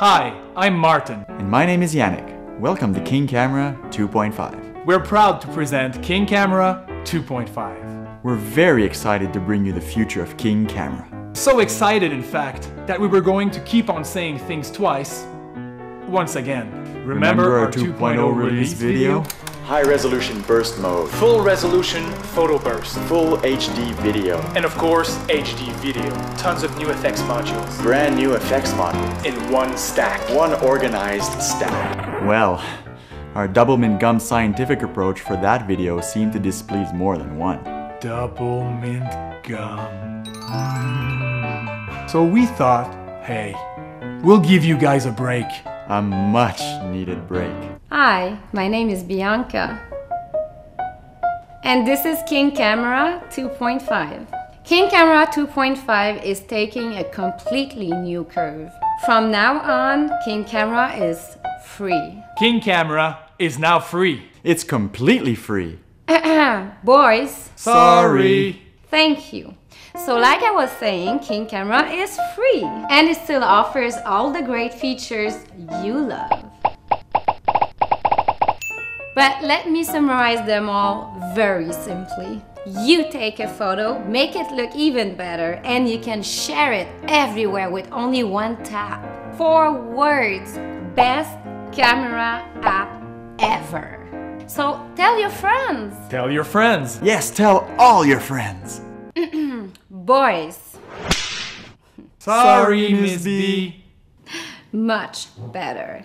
Hi, I'm Martin. And my name is Yanik. Welcome to King Camera 2.5. We're proud to present King Camera 2.5. We're very excited to bring you the future of King Camera. So excited, in fact, that we were going to keep on saying things twice. Once again. Remember, our 2.0 release video? High resolution burst mode, Full resolution photo burst. full HD video, And of course, HD video. Tons of new effects modules. brand new effects modules, In one stack. one organized stack. Well, our Doublemint Gum scientific approach for that video seemed to displease more than one. Double mint gum. Mm. So we thought, hey, we'll give you guys a break. A much needed break. Hi, my name is Bianca. And this is King Camera 2.5. King Camera 2.5 is taking a completely new curve. From now on, King Camera is free. King Camera is now free. It's completely free. Boys, Sorry. thank you. So, like I was saying, King Camera is free and it still offers all the great features you love. But let me summarize them all very simply. You take a photo, make it look even better, and you can share it everywhere with only one tap. Four words best camera app ever. So tell your friends. Tell your friends. Yes, tell all your friends. Boys, Sorry, Miss B. much better.